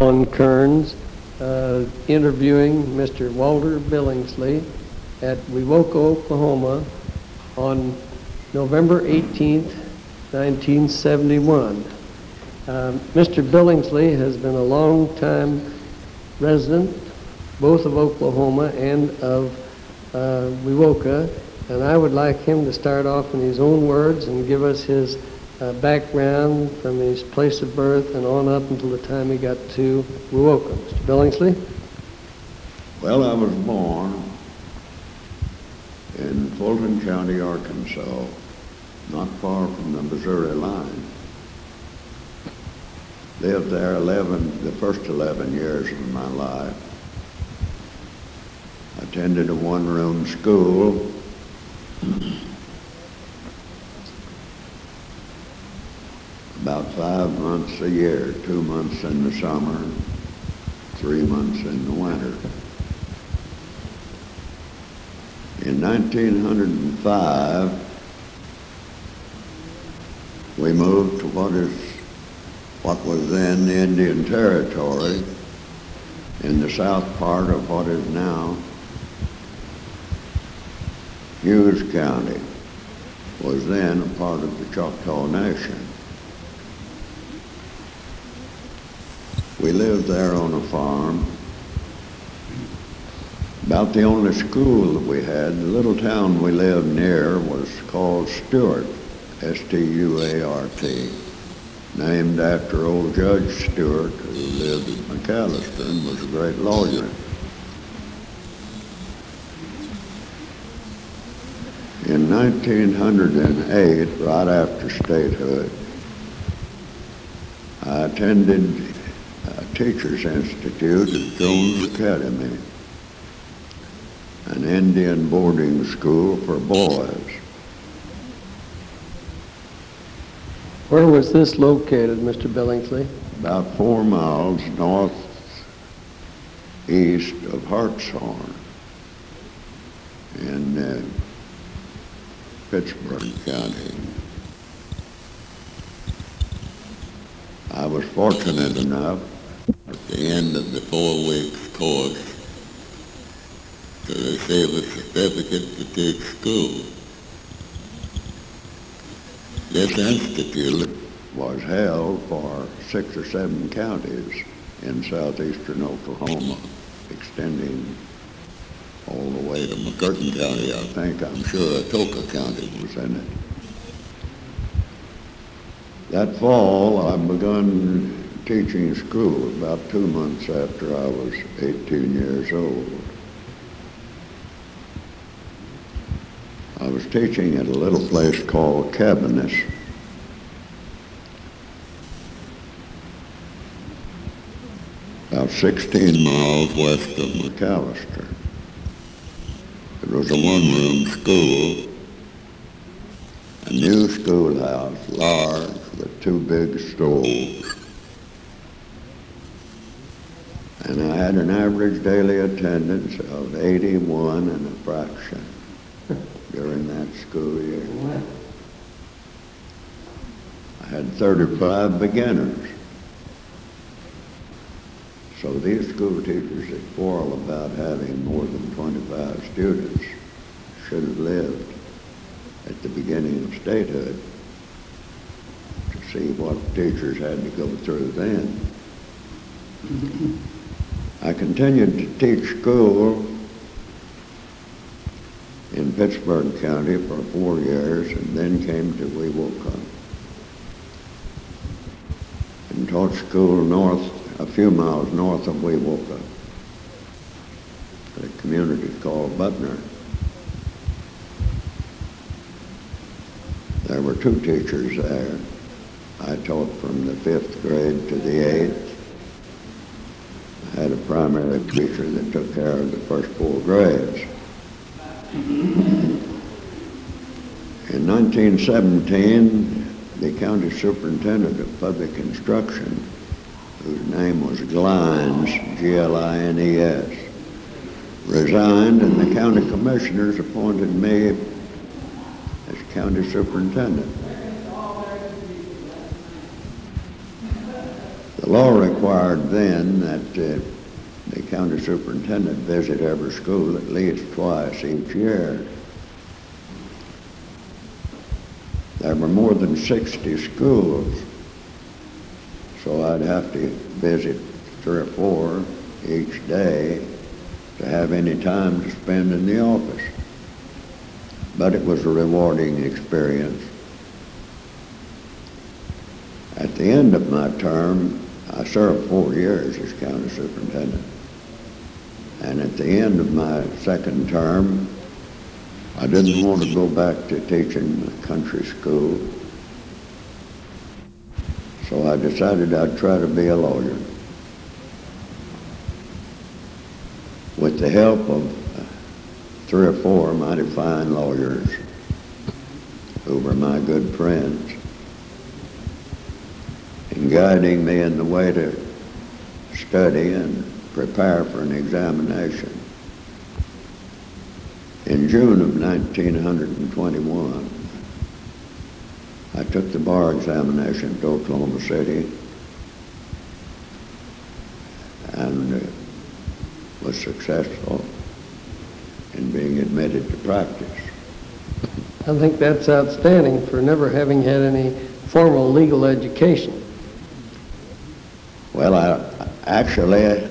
on Kerns, uh, interviewing Mr. Walter Billingsley at Wewoka, Oklahoma on November 18th, 1971. Um, Mr. Billingsley has been a long-time resident, both of Oklahoma and of uh, Wewoka, and I would like him to start off in his own words and give us his uh, background from his place of birth and on up until the time he got to Wewoka. Mr. Billingsley? Well, I was born in Fulton County, Arkansas, not far from the Missouri line. Lived there 11, the first 11 years of my life. Attended a one-room school. About five months a year, two months in the summer, three months in the winter. In 1905, we moved to what is what was then the Indian Territory in the south part of what is now Hughes County, was then a part of the Choctaw Nation. We lived there on a farm. About the only school that we had, the little town we lived near was called Stuart, S-T-U-A-R-T, named after old Judge Stuart, who lived in McAlester and was a great lawyer. In 1908, right after statehood, I attended Teachers Institute at Jones Academy, an Indian boarding school for boys. Where was this located, Mr. Billingsley? about four miles north east of Hartshorne in uh, Pittsburg County. I was fortunate enough the end of the four-week course to receive a certificate to teach school. This institute was held for six or seven counties in southeastern Oklahoma, extending all the way to McCurtain County, I think. I'm sure Atoka County was in it. That fall, I've begun teaching school about two months after I was 18 years old. I was teaching at a little place called Cavaness. About 16 miles west of McAlester. It was a one-room school, a new schoolhouse, large, with two big stores. And I had an average daily attendance of 81 and a fraction during that school year. I had 35 beginners. So these school teachers that quarrel about having more than 25 students should have lived at the beginning of statehood to see what teachers had to go through then. I continued to teach school in Pittsburg County for four years and then came to Wewoka and taught school north, a few miles north of Wewoka, a community called Butner. There were two teachers there. I taught from the fifth grade to the eighth. Teacher that took care of the first four grades. In 1917, the county superintendent of public instruction, whose name was Glines, G-L-I-N-E-S, resigned and the county commissioners appointed me as county superintendent. The law required then that uh, the county superintendent visit every school at least twice each year. There were more than 60 schools, so I'd have to visit three or four each day to have any time to spend in the office. But it was a rewarding experience. At the end of my term, I served four years as county superintendent. And at the end of my second term, I didn't want to go back to teaching country school. So I decided I'd try to be a lawyer. With the help of three or four mighty fine lawyers who were my good friends guiding me in the way to study and prepare for an examination. In June of 1921, I took the bar examination at Oklahoma City and uh, was successful in being admitted to practice. I think that's outstanding for never having had any formal legal education. Well, I, actually,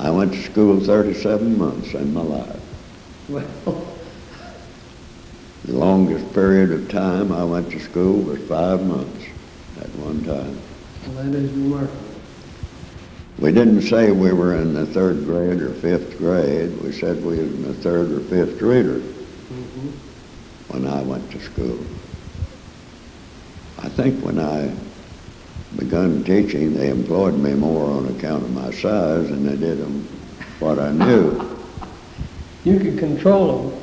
I went to school 37 months in my life. Well, The longest period of time I went to school was five months at one time. that is remarkable. We didn't say we were in the third grade or fifth grade. We said we were in the third or fifth reader Mhm. when I went to school. I think when I begun teaching, they employed me more on account of my size than they did on what I knew. You could control them.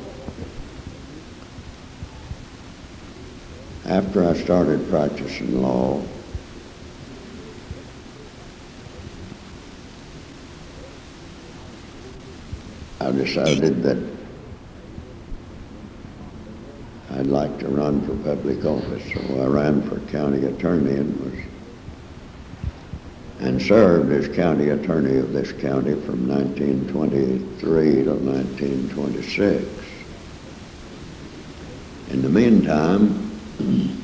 After I started practicing law, I decided that I'd like to run for public office. So I ran for county attorney and was and served as county attorney of this county from 1923 to 1926. In the meantime,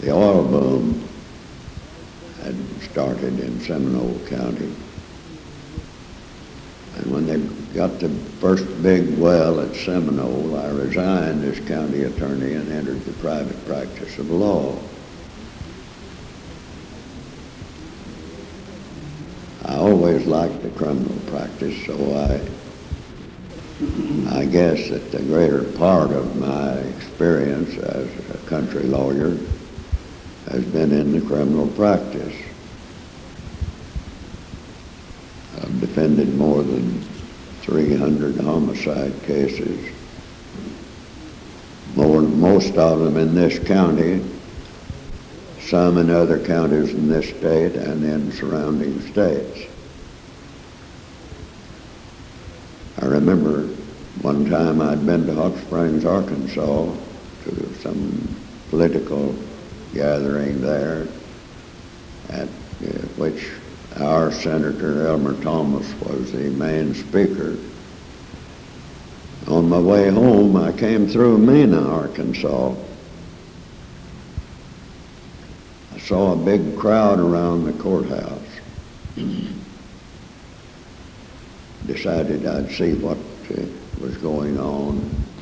the oil boom had started in Seminole County. And when they got the first big well at Seminole, I resigned as county attorney and entered the private practice of law. Liked the criminal practice, so I I guess that the greater part of my experience as a country lawyer has been in the criminal practice. I've defended more than 300 homicide cases, more, most of them in this county, some in other counties in this state and in surrounding states. I remember one time I'd been to Hot Springs, Arkansas, to some political gathering there, at uh, which our Senator Elmer Thomas was the main speaker. On my way home, I came through Mena, Arkansas. I saw a big crowd around the courthouse. Decided I'd see what uh, was going on,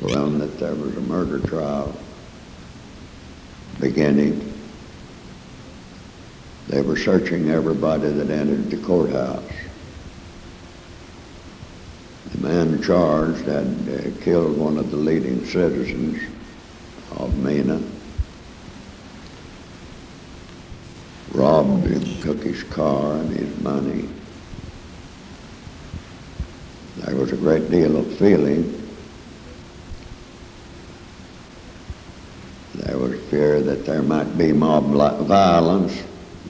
found that there was a murder trial beginning. They were searching everybody that entered the courthouse. The man charged had uh, killed one of the leading citizens of Mena, robbed him, took his car and his money. There was a great deal of feeling. There was fear that there might be mob violence.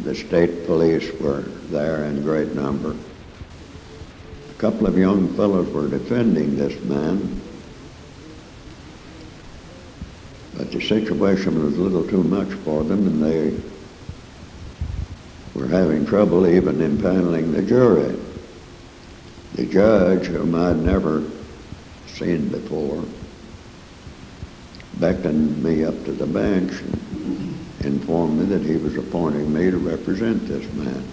The state police were there in great number. A couple of young fellows were defending this man, but the situation was a little too much for them, and they were having trouble even impaneling the jury. The judge, whom I'd never seen before, beckoned me up to the bench and informed me that he was appointing me to represent this man.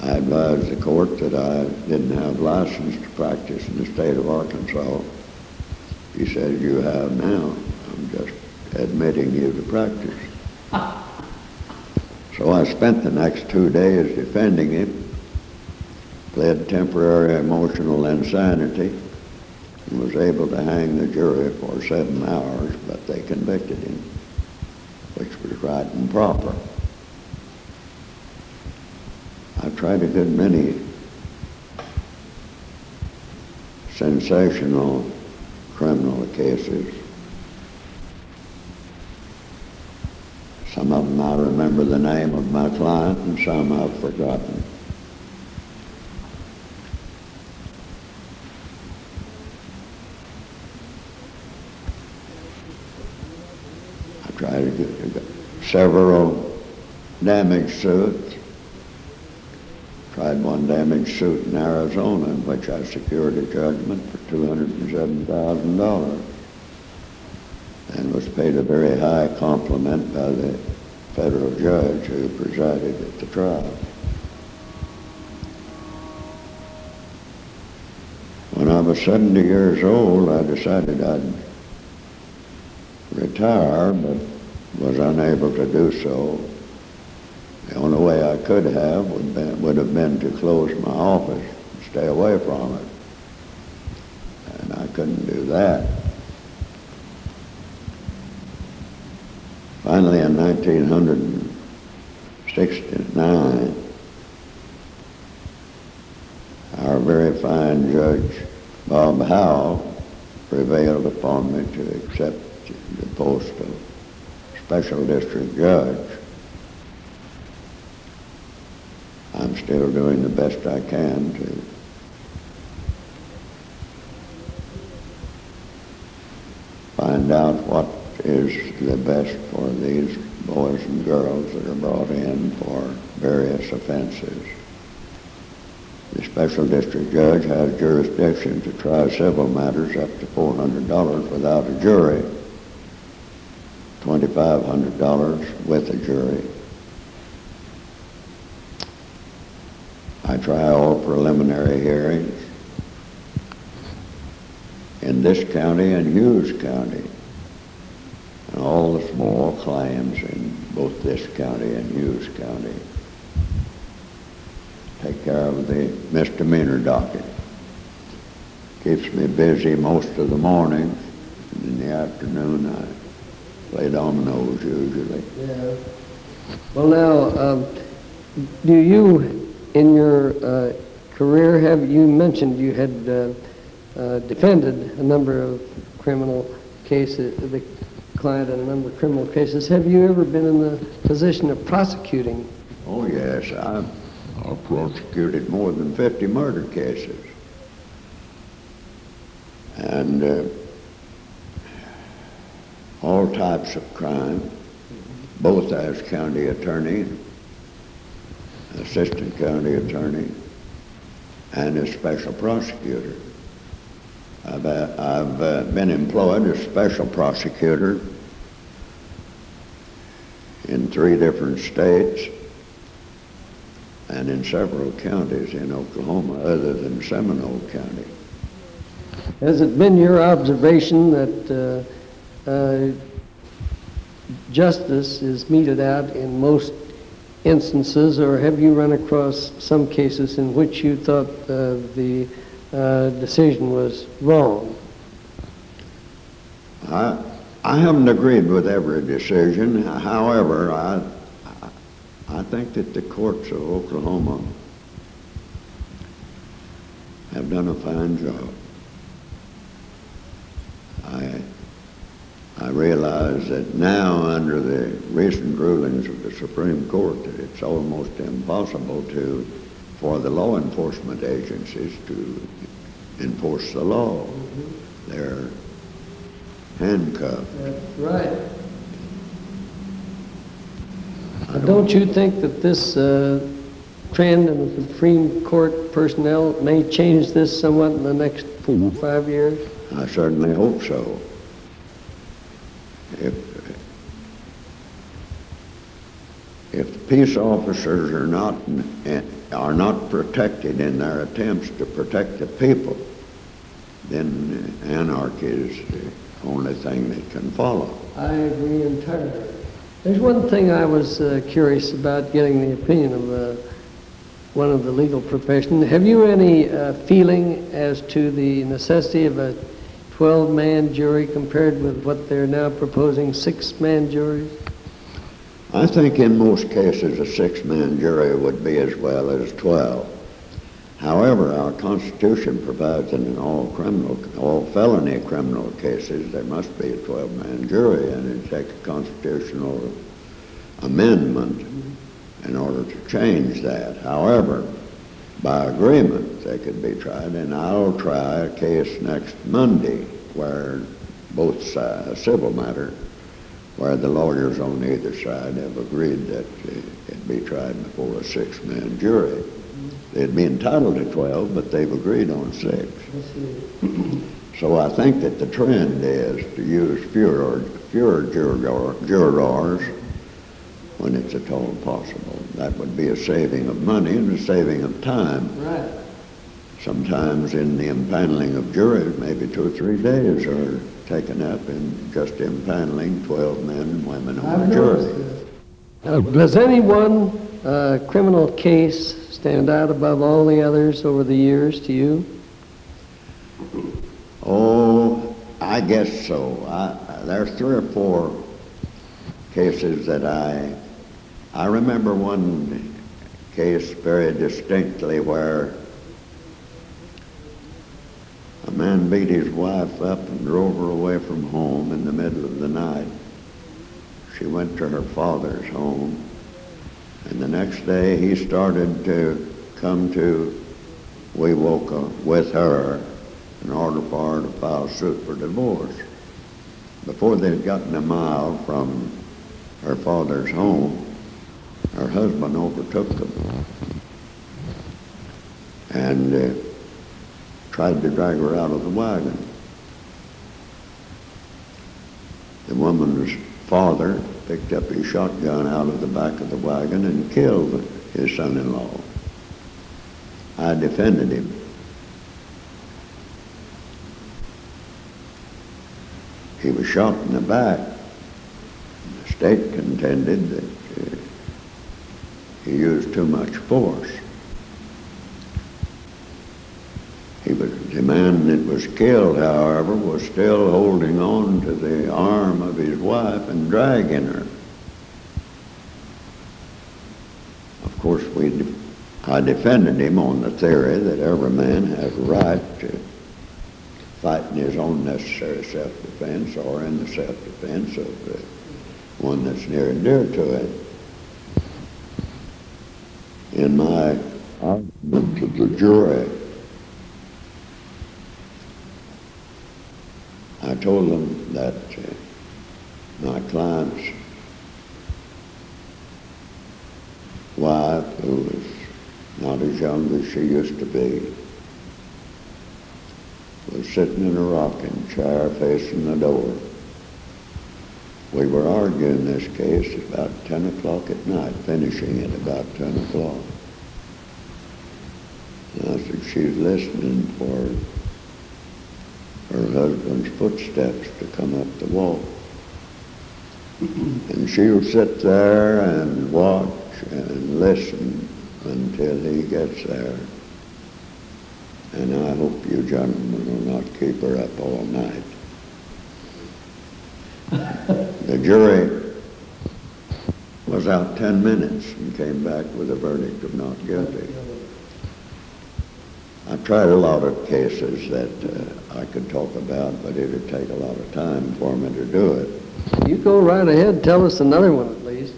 I advised the court that I didn't have license to practice in the state of Arkansas. He said, you have now. I'm just admitting you to practice. So I spent the next two days defending him, pled temporary emotional insanity, and was able to hang the jury for seven hours, but they convicted him, which was right and proper. I've tried a good many sensational criminal cases. Some of them I remember the name of my client and some I've forgotten. I tried to get several damage suits. Tried one damage suit in Arizona in which I secured a judgment for $207,000 and was paid a very high compliment by the federal judge who presided at the trial. When I was 70 years old, I decided I'd retire, but was unable to do so. The only way I could have would, would have been to close my office and stay away from it. And I couldn't do that. Finally, in 1969, our very fine Judge Bob Howell prevailed upon me to accept the post of Special District Judge. I'm still doing the best I can to find out what is the best for these boys and girls that are brought in for various offenses. The special district judge has jurisdiction to try civil matters up to $400 without a jury, $2,500 with a jury. I try all preliminary hearings in this county and Hughes County all the small claims in both this county and Hughes County. Take care of the misdemeanor docket. Keeps me busy most of the morning. and in the afternoon I play dominoes usually. Yeah. Well, now, um, do you, in your uh, career, have you mentioned you had uh, uh, defended a number of criminal cases, the client in a number of criminal cases. Have you ever been in the position of prosecuting? Oh, yes. I've, I've prosecuted more than 50 murder cases. And uh, all types of crime, both as county attorney, assistant county attorney, and as special prosecutor. I've, uh, I've uh, been employed as special prosecutor in three different states and in several counties in Oklahoma other than Seminole County. Has it been your observation that uh, uh, justice is meted out in most instances, or have you run across some cases in which you thought uh, the uh, decision was wrong? I, I haven't agreed with every decision. However, I, I think that the courts of Oklahoma have done a fine job. I, I realize that now, under the recent rulings of the Supreme Court, that it's almost impossible to for the law enforcement agencies to enforce the law. Mm-hmm. They're handcuffed. That's right. Don't you think that this uh, trend in the Supreme Court personnel may change this somewhat in the next four or five years? I certainly hope so. If, if peace officers are not, are not protected in their attempts to protect the people, then anarchy is the only thing that can follow. I agree entirely. There's one thing I was uh, curious about getting the opinion of uh, one of the legal profession. Have you any uh, feeling as to the necessity of a 12-man jury compared with what they're now proposing, six-man juries? I think in most cases a six-man jury would be as well as 12. However, our Constitution provides that in all criminal, all felony criminal cases, there must be a 12-man jury, and it takes a constitutional amendment in order to change that. However, by agreement, they could be tried, and I'll try a case next Monday where both sides, a civil matter, where the lawyers on either side have agreed that it be tried before a six-man jury. They'd be entitled to 12, but they've agreed on six. So I think that the trend is to use fewer, fewer juror, jurors when it's at all possible. That would be a saving of money and a saving of time. Right. Sometimes in the impaneling of juries, maybe two or three days are taken up in just impaneling 12 men and women on I've a jury. Does any one uh, criminal case stand out above all the others over the years to you? Oh, I guess so. I, there's three or four cases that I I remember one case very distinctly where a man beat his wife up and drove her away from home in the middle of the night. She went to her father's home, and the next day he started to come to Wewoka with her in order for her to file suit for divorce. Before they'd gotten a mile from her father's home, her husband overtook them and uh, tried to drag her out of the wagon. The woman's father picked up his shotgun out of the back of the wagon and killed his son-in-law. I defended him. He was shot in the back. The state contended that uh, he used too much force. He was, the man that was killed, however, was still holding on to the arm of his wife and dragging her. Of course, we, I defended him on the theory that every man has a right to fight in his own necessary self-defense or in the self-defense of the one that's near and dear to him in my argument to the jury. Told them that uh, my client's wife, who was not as young as she used to be, was sitting in a rocking chair facing the door. We were arguing this case about 10 o'clock at night, finishing it about 10 o'clock. And I said, she's listening for her husband's footsteps to come up the walk. And she'll sit there and watch and listen until he gets there. And I hope you gentlemen will not keep her up all night. The jury was out 10 minutes and came back with a verdict of not guilty. I've tried a lot of cases that uh, I could talk about, but it would take a lot of time for me to do it. You go right ahead. Tell us another one at least.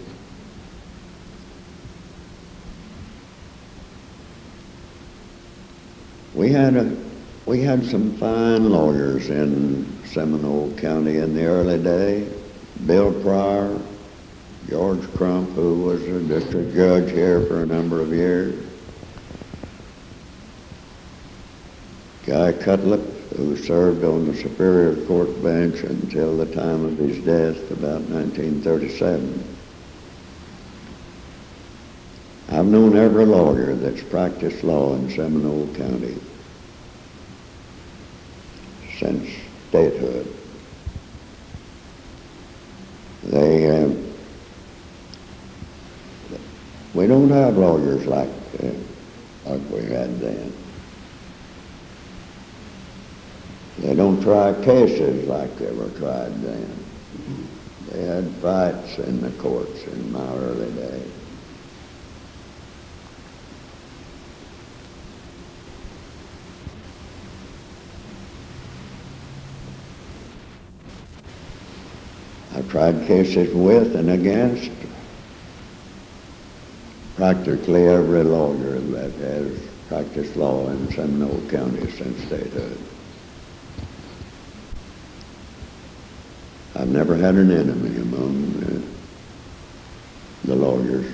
We had a We had some fine lawyers in Seminole County in the early day. Bill Pryor, George Crump, who was a district judge here for a number of years. Guy Cutlip, who served on the Superior Court bench until the time of his death, about 1937. I've known every lawyer that's practiced law in Seminole County since statehood. They have, we don't have lawyers like, uh, like we had then. They don't try cases like they were tried then. They had fights in the courts in my early days. I've tried cases with and against practically every lawyer that has practiced law in Seminole County since statehood. I've never had an enemy among the lawyers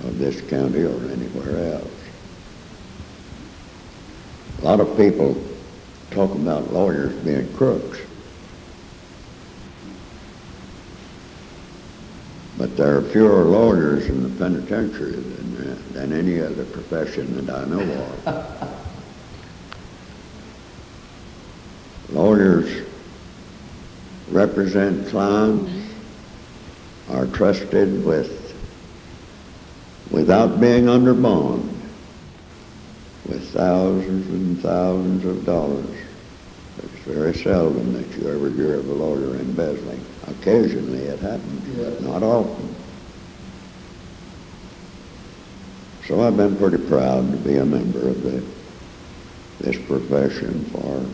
of this county or anywhere else. A lot of people talk about lawyers being crooks. But there are fewer lawyers in the penitentiary than, than any other profession that I know of. lawyers represent clients, are trusted with, without being under bond, with thousands and thousands of dollars. It's very seldom that you ever hear of a lawyer embezzling. Occasionally it happens, but not often. So I've been pretty proud to be a member of the, this profession for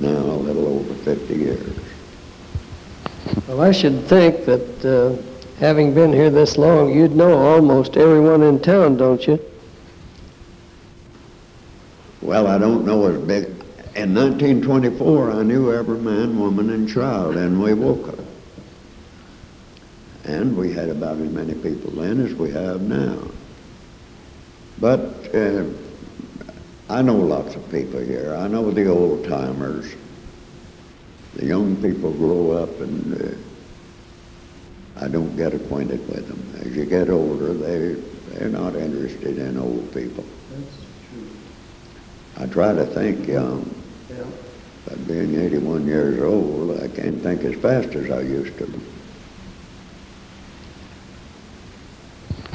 now a little over 50 years. Well, I should think that, uh, having been here this long, you'd know almost everyone in town, don't you? Well, I don't know as big. In 1924, I knew every man, woman, and child in Wewoka. And we had about as many people then as we have now. But uh, I know lots of people here. I know the old timers. The young people grow up and uh, I don't get acquainted with them. As you get older, they, they're not interested in old people. That's true. I try to think young. Yeah. But being 81 years old, I can't think as fast as I used to.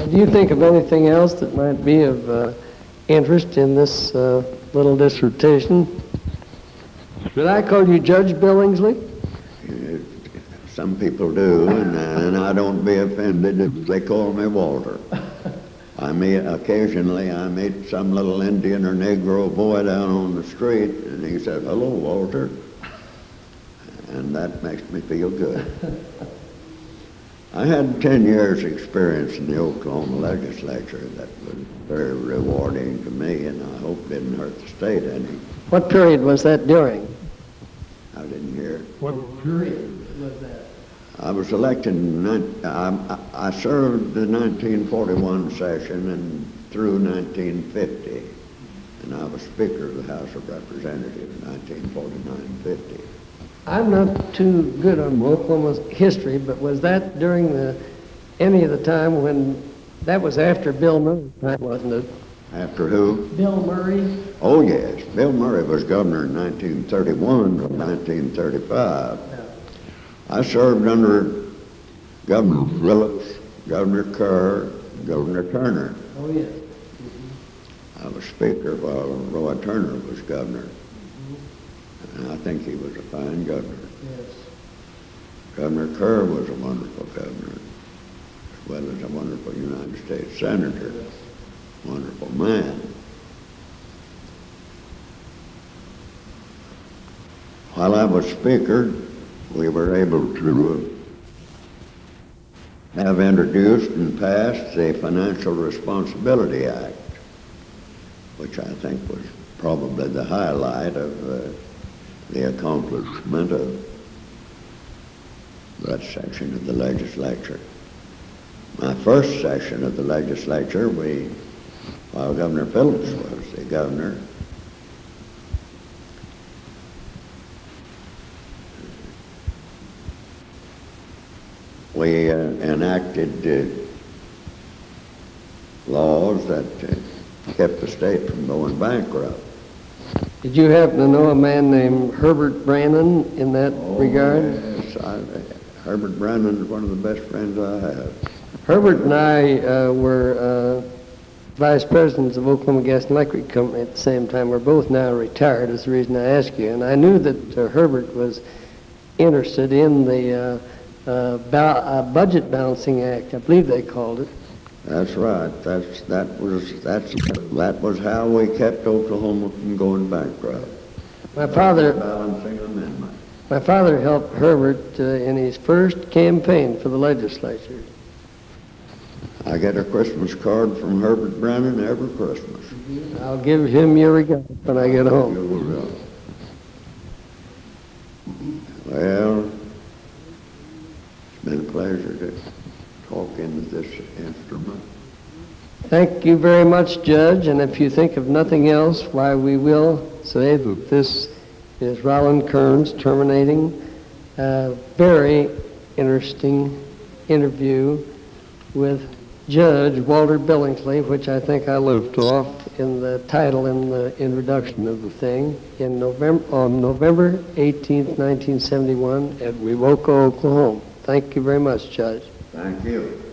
Do you think of anything else that might be of uh, interest in this uh, little dissertation? Should I call you Judge Billingsley? Uh, Some people do, and, and I don't be offended if they call me Walter. I meet, occasionally I meet some little Indian or Negro boy down on the street, and he says, hello, Walter. And that makes me feel good. I had 10 years' experience in the Oklahoma legislature that was very rewarding to me, and I hope didn't hurt the state any. What period was that during? I didn't hear. What period was that? I was elected, in, nin- I, I I served the 1941 session and through 1950, and I was Speaker of the House of Representatives in 1949-50. I'm not too good on Oklahoma's history, but was that during the, any of the time when, that was after Bill Murray, wasn't it? After who? Bill Murray? Oh, yes, Bill Murray was governor in 1931 to 1935. I served under Governor Phillips, Governor Kerr, Governor Turner. Oh, yes. Mm-hmm. I was Speaker while Roy Turner was governor. Mm-hmm. And I think he was a fine governor. Yes. Governor Kerr was a wonderful governor, as well as a wonderful United States senator, yes. wonderful man. While I was Speaker, we were able to uh, have introduced and passed the Financial Responsibility Act, which I think was probably the highlight of uh, the accomplishment of that section of the legislature. My first session of the legislature, we, while Governor Phillips was the governor, we uh, enacted uh, laws that uh, kept the state from going bankrupt. Did you happen to know a man named Herbert Brannon in that regard? Yes, I, Herbert Brandon is one of the best friends I have. Herbert and I uh, were uh, vice presidents of Oklahoma Gas and Electric Company at the same time. We're both now retired, is the reason I ask you. And I knew that uh, Herbert was interested in the uh, ba- Budget Balancing Act, I believe they called it. That's right. That's, that was, that's, that was how we kept Oklahoma from going bankrupt. My father, Balancing amendment. my father helped Herbert uh, in his first campaign for the legislature. I get a Christmas card from Herbert Brandon every Christmas. I'll give him your regards when I get home. Well, been a pleasure to talk into this instrument. Thank you very much, Judge, and if you think of nothing else, why, we will say that this is Rolland Kerns terminating a very interesting interview with Judge Walter Billingsley, which I think I left off in the title in the introduction of the thing, in November, on November 18th, 1971, at Wewoka, Oklahoma. Thank you very much, Judge. Thank you.